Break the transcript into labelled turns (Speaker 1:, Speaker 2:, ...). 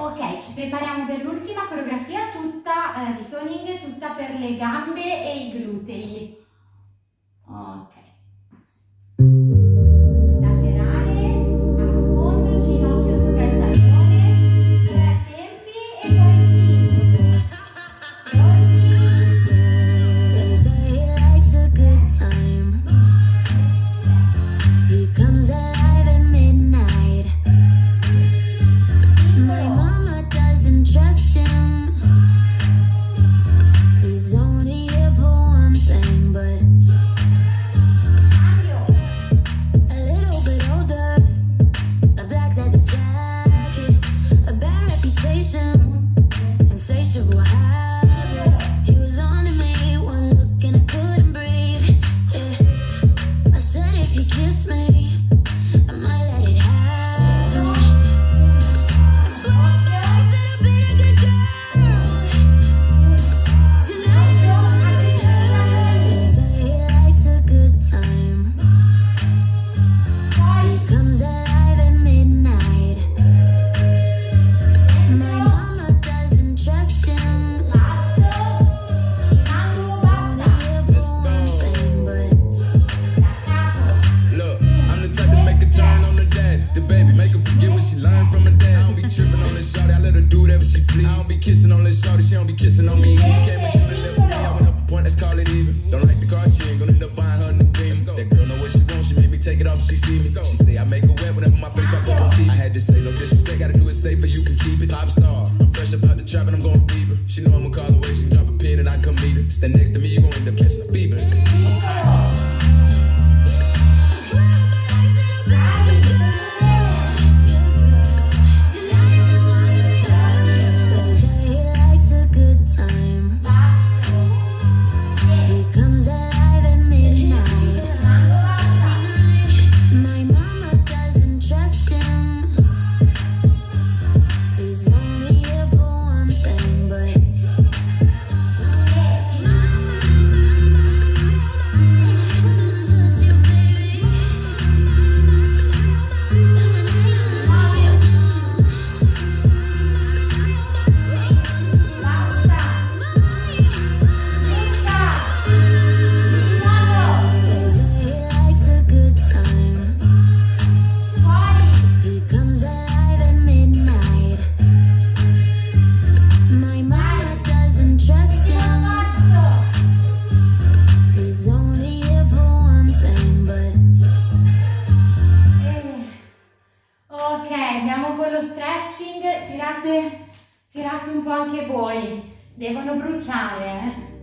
Speaker 1: Ok, ci prepariamo per l'ultima coreografia tutta eh, di toning, tutta per le gambe e i glutei. Ok.
Speaker 2: She please. I don't be kissing on this shorty, she don't be kissing on me. She came with you to live with me, I went up a point, let's call it even. Don't like the car, she ain't gonna end up buying her new beam. That girl know what she wants, she make me take it off if she see me. She say I make her wet whenever my face pop up on TV. I had to say no disrespect, gotta do it safer, you can keep it. Pop star, I'm fresh about the trap and I'm going fever. She know I'ma call away, she drop a pin and I come meet her. Stand next to me, you gon' end up catching a fever.
Speaker 1: Tirate, un po' anche voi. Devono bruciare, eh.